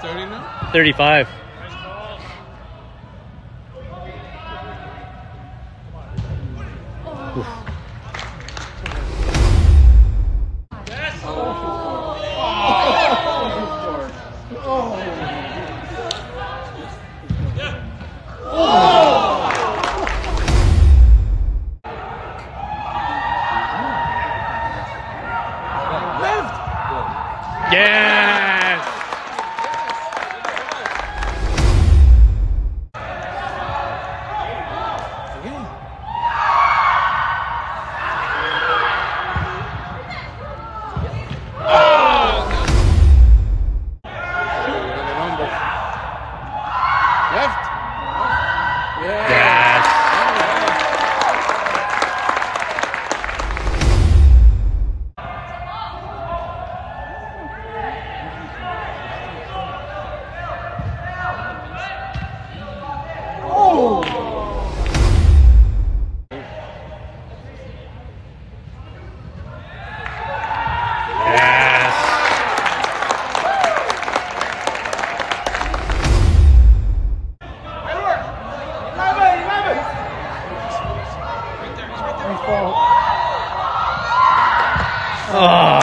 35. Yes! Left. Oh.